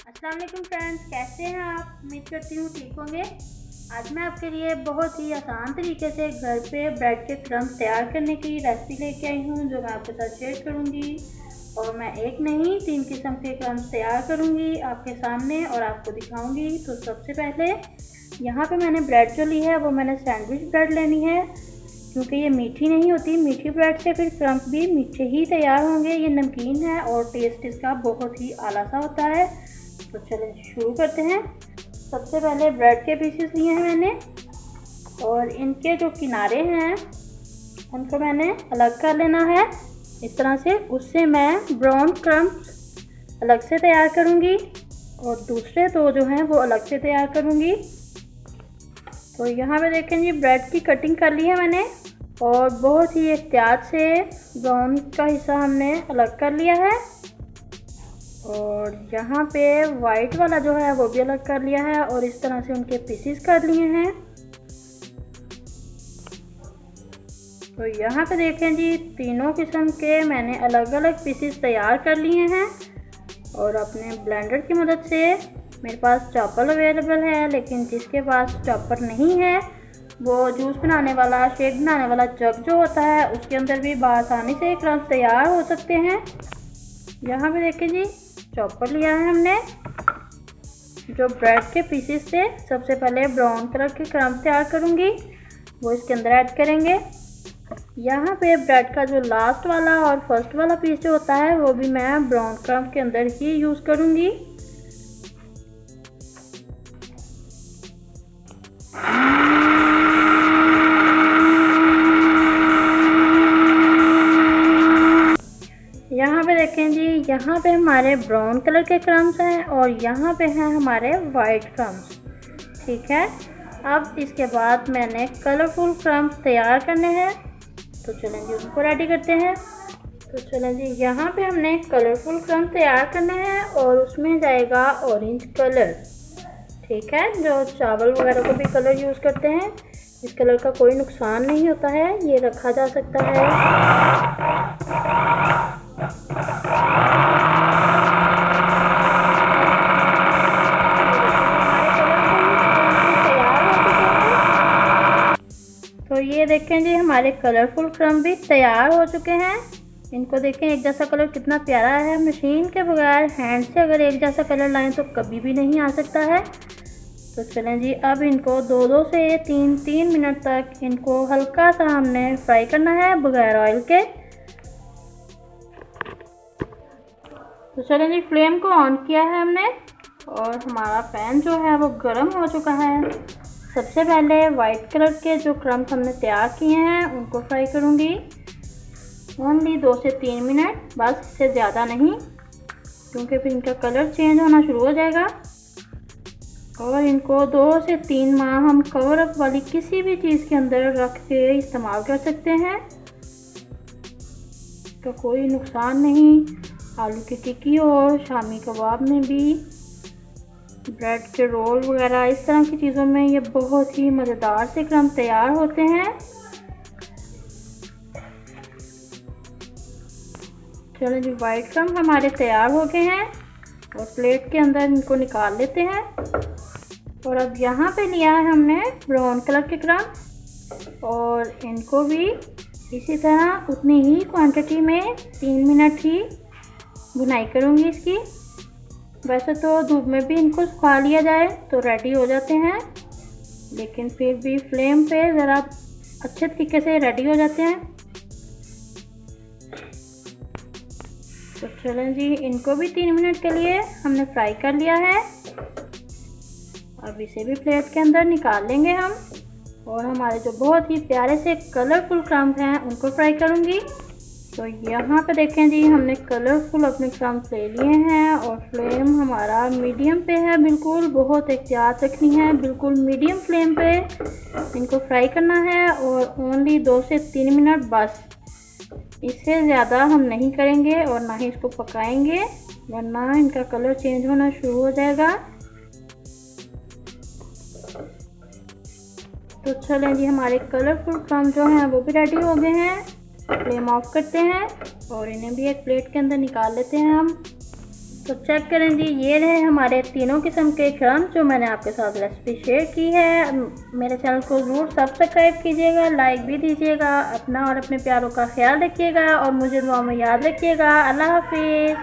अस्सलाम वालेकुम फ्रेंड्स कैसे हैं आप? उम्मीद करती हूँ ठीक होंगे। आज मैं आपके लिए बहुत ही आसान तरीके से घर पे ब्रेड के क्रम्स तैयार करने की रेसिपी लेके आई हूँ, जो मैं आपके साथ शेयर करूँगी। और मैं एक नहीं तीन किस्म के क्रम्स तैयार करूँगी आपके सामने और आपको दिखाऊँगी। तो सबसे पहले, यहाँ पे मैंने ब्रेड जो ली है, वो मैंने सैंडविच ब्रेड लेनी है, क्योंकि ये मीठी नहीं होती। मीठी ब्रेड से फिर क्रम्प भी मीठे ही तैयार होंगे। ये नमकीन है और टेस्ट इसका बहुत ही आला सा होता है। तो चलें शुरू करते हैं। सबसे पहले ब्रेड के पीसेस लिए हैं मैंने और इनके जो किनारे हैं, उनको मैंने अलग कर लेना है। इस तरह से उससे मैं ब्राउन क्रम्स अलग से तैयार करूँगी और दूसरे दो जो हैं वो अलग से तैयार करूँगी। तो यहाँ पे देखें जी ब्रेड की कटिंग कर ली है मैंने और बहुत ही एहतियात से ब्राउन का हिस्सा हमने अलग कर लिया है। और यहाँ पे वाइट वाला जो है, वो भी अलग कर लिया है और इस तरह से उनके पीसीस कर लिए हैं। तो यहाँ पे देखें जी, तीनों किस्म के मैंने अलग अलग पीसीस तैयार कर लिए हैं और अपने ब्लेंडर की मदद से मेरे पास चॉपर अवेलेबल है, लेकिन जिसके पास चॉपर नहीं है, वो जूस बनाने वाला शेक बनाने वाला जग जो होता है, उसके अंदर भी आसानी से क्रम्स तैयार हो सकते हैं। यहाँ पे देखें जी चॉपर लिया है हमने। जो ब्रेड के पीसेस थे, सबसे पहले ब्राउन कलर के क्रम्प तैयार करूँगी। वो इसके अंदर ऐड करेंगे। यहाँ पे ब्रेड का जो लास्ट वाला और फ़र्स्ट वाला पीस जो होता है, वो भी मैं ब्राउन क्रम्प के अंदर ही यूज़ करूँगी। यहाँ पे हमारे ब्राउन कलर के क्रम्स हैं और यहाँ पे हैं हमारे वाइट क्रम्स ठीक है? अब इसके बाद मैंने कलरफुल क्रम्स तैयार करने हैं। तो चलें जी उनको रेडी करते हैं। तो चलें जी, यहाँ पे हमने कलरफुल क्रम्स तैयार करने हैं और उसमें जाएगा ऑरेंज कलर ठीक है? जो चावल वगैरह को भी कलर यूज़ करते हैं, इस कलर का कोई नुकसान नहीं होता है, ये रखा जा सकता है। देखें जी, हमारे कलरफुल क्रम भी तैयार हो चुके हैं। इनको देखें, एक जैसा कलर कितना प्यारा है। मशीन के बगैर हैंड से अगर एक जैसा कलर लाएँ तो कभी भी नहीं आ सकता है। तो चलें जी, अब इनको दो दो से तीन तीन मिनट तक इनको हल्का सा हमने फ्राई करना है बगैर ऑयल के। तो चलें जी फ्लेम को ऑन किया है हमने और हमारा पैन जो है वो गर्म हो चुका है। सबसे पहले वाइट कलर के जो क्रम्स हमने तैयार किए हैं, उनको फ्राई करूँगी। ओनली दो से तीन मिनट बस इससे ज़्यादा नहीं, क्योंकि फिर इनका कलर चेंज होना शुरू हो जाएगा। और इनको दो से तीन माह हम कवर अप वाली किसी भी चीज़ के अंदर रख के इस्तेमाल कर सकते हैं। तो कोई नुकसान नहीं, आलू की टिक्की और शामी कबाब में भी। ब्रेड के रोल वगैरह, इस तरह की चीज़ों में ये बहुत ही मज़ेदार से क्रम तैयार होते हैं। चलो जी वाइट क्रम हमारे तैयार हो गए हैं और प्लेट के अंदर इनको निकाल लेते हैं। और अब यहाँ पे लिया है हमने ब्राउन कलर के क्रम और इनको भी इसी तरह उतनी ही क्वांटिटी में तीन मिनट ही बुनाई करूँगी इसकी। वैसे तो धूप में भी इनको सुखा लिया जाए तो रेडी हो जाते हैं, लेकिन फिर भी फ्लेम पे ज़रा अच्छे तरीके से रेडी हो जाते हैं। तो चलें जी, इनको भी तीन मिनट के लिए हमने फ्राई कर लिया है। अब इसे भी प्लेट के अंदर निकाल लेंगे हम, और हमारे जो बहुत ही प्यारे से कलरफुल क्रम्स हैं, उनको फ्राई करूँगी। तो यहाँ पे देखें जी, हमने कलरफुल अपने क्रम्स ले लिए हैं और फ्लेम हमारा मीडियम पे है। बिल्कुल बहुत एहतियात रखनी है। बिल्कुल मीडियम फ्लेम पे इनको फ्राई करना है और ओनली दो से तीन मिनट बस। इससे ज़्यादा हम नहीं करेंगे और ना ही इसको पकाएँगे, वरना इनका कलर चेंज होना शुरू हो जाएगा। तो चलें जी, हमारे कलरफुल क्रम जो हैं वो भी रेडी हो गए हैं। फ्लेम ऑफ़ करते हैं और इन्हें भी एक प्लेट के अंदर निकाल लेते हैं हम। तो चेक करें जी, ये रहे हमारे तीनों किस्म के क्रम जो मैंने आपके साथ रेसिपी शेयर की है। मेरे चैनल को ज़रूर सब्सक्राइब कीजिएगा लाइक भी दीजिएगा, अपना और अपने प्यारों का ख्याल रखिएगा और मुझे दुआ में याद रखिएगा। अल्लाह हाफिज़।